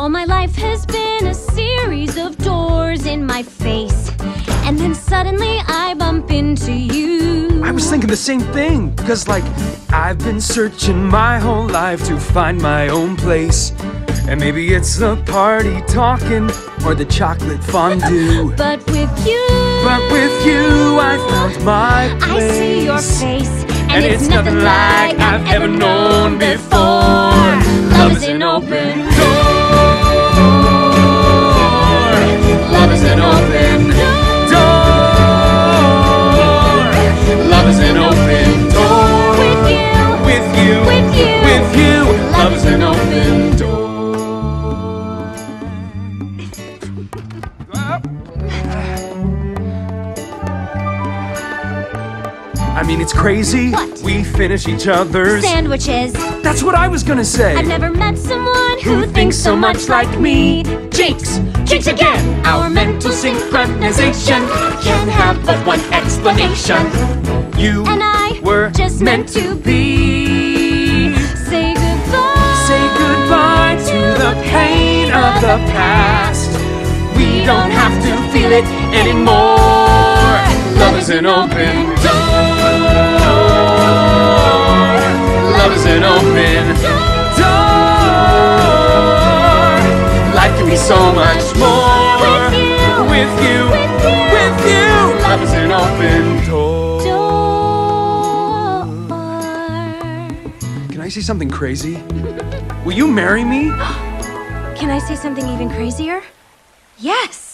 All my life has been a series of doors in my face. And then suddenly I bump into you. I was thinking the same thing, because, like, I've been searching my whole life to find my own place. And maybe it's the party talking or the chocolate fondue. But with you, But with you, I found my place. I see your face. And, And it's nothing like I've ever known before. I mean, it's crazy. What? We finish each other's. sandwiches. That's what I was gonna say. I've never met someone who thinks so much like me. Jinx, jinx again. Our mental synchronization can have but one explanation. You And I were just meant to be. Say goodbye. Say goodbye to the pain of the past. We don't have to feel it anymore. Love is an open much more With you. With you. With you. With you. Love is an open door. Door. Can I say something crazy? Will you marry me? Can I say something even crazier? Yes.